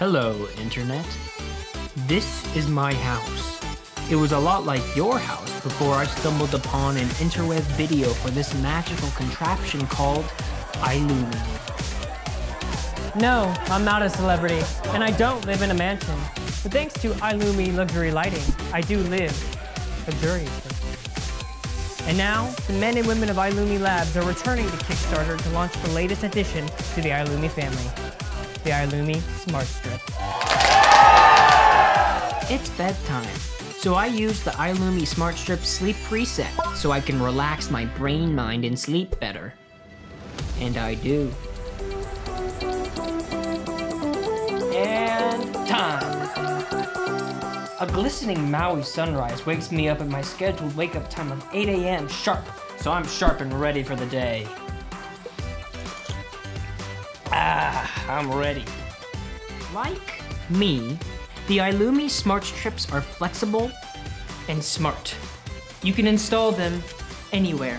Hello, Internet. This is my house. It was a lot like your house before I stumbled upon an interweb video for this magical contraption called iLumi. No, I'm not a celebrity, and I don't live in a mansion. But thanks to iLumi luxury lighting, I do live luxuriously. And now, the men and women of iLumi Labs are returning to Kickstarter to launch the latest addition to the iLumi family, the iLumi Smart Strip. It's bedtime, so I use the iLumi Smart Strip sleep preset so I can relax my brain, mind, and sleep better. And I do. And time. A glistening Maui sunrise wakes me up at my scheduled wake up time of 8 a.m. sharp, so I'm sharp and ready for the day. Ah, I'm ready. Like me, the iLumi Smart Strips are flexible and smart. You can install them anywhere.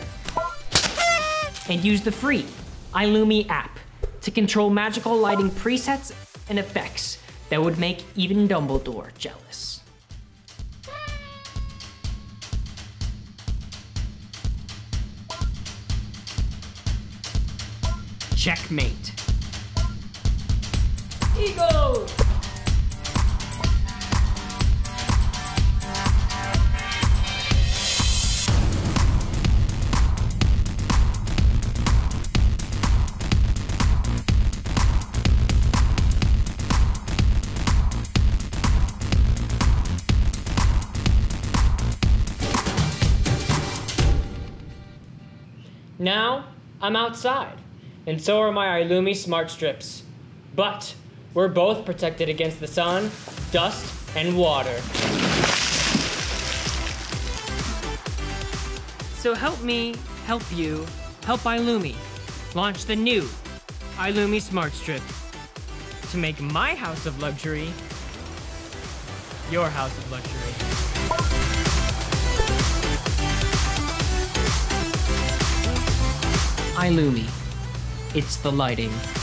And use the free iLumi app to control magical lighting presets and effects that would make even Dumbledore jealous. Checkmate. Eagles! Now, I'm outside, and so are my iLumi smart strips. But we're both protected against the sun, dust, and water. So help me, help you, help iLumi launch the new iLumi Smart Strip to make my house of luxury your house of luxury. iLumi. It's the lighting.